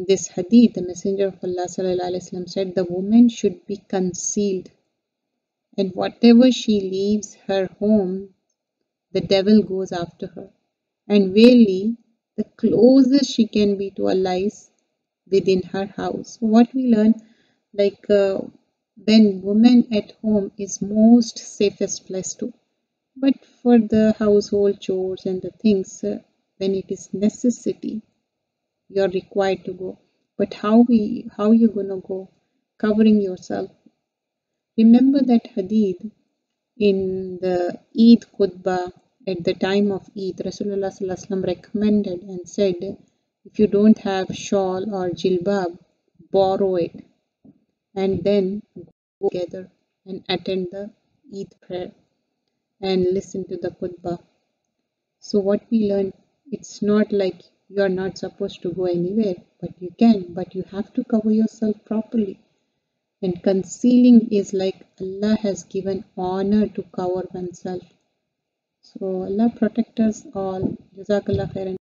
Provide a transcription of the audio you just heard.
this hadith, the Messenger of Allah وسلم, said the woman should be concealed and whatever she leaves her home, the devil goes after her. And really, the closest she can be to Allah is within her house. What we learn, like uh, when woman at home is most safest place to. But for the household chores and the things, uh, when it is necessity, you're required to go. But how we, how you gonna go? Covering yourself Remember that hadith in the Eid khutbah at the time of Eid, Rasulullah recommended and said, if you don't have shawl or jilbab, borrow it and then go together and attend the Eid prayer and listen to the khutbah. So what we learn, it's not like you are not supposed to go anywhere, but you can, but you have to cover yourself properly. And concealing is like Allah has given honor to cover oneself. So Allah protect us all. Jazakallah khairan.